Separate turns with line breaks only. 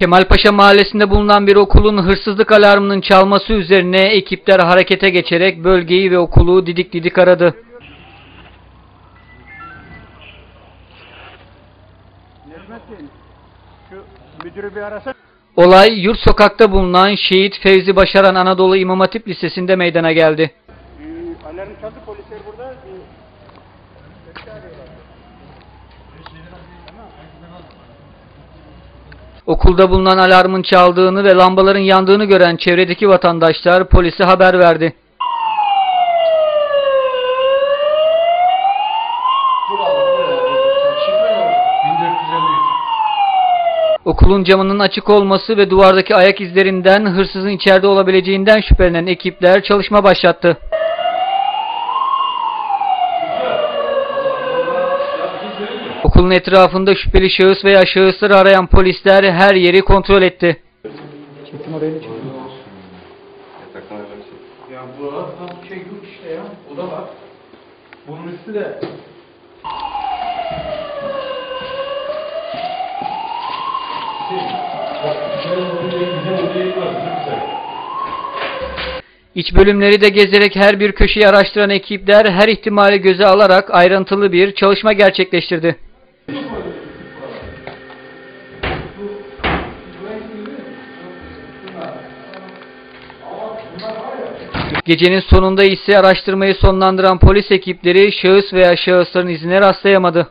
Kemalpaşa mahallesinde bulunan bir okulun hırsızlık alarmının çalması üzerine ekipler harekete geçerek bölgeyi ve okulu didik didik aradı. Olay Yurt Sokak'ta bulunan Şehit Fevzi Başaran Anadolu İmam Hatip Lisesi'nde meydana geldi.
Ee, alarm çaldı polisler burada. Ee,
Okulda bulunan alarmın çaldığını ve lambaların yandığını gören çevredeki vatandaşlar polise haber verdi. Okulun camının açık olması ve duvardaki ayak izlerinden hırsızın içeride olabileceğinden şüphelenen ekipler çalışma başlattı. Okulun etrafında şüpheli şahıs veya şahısları arayan polisler her yeri kontrol etti.
Ya bu tam şey yok işte ya. O da var. Bunun üstü de
İç bölümleri de gezerek her bir köşeyi araştıran ekipler her ihtimali göze alarak ayrıntılı bir çalışma gerçekleştirdi. Gecenin sonunda ise araştırmayı sonlandıran polis ekipleri şahıs veya şahısların izine rastlayamadı.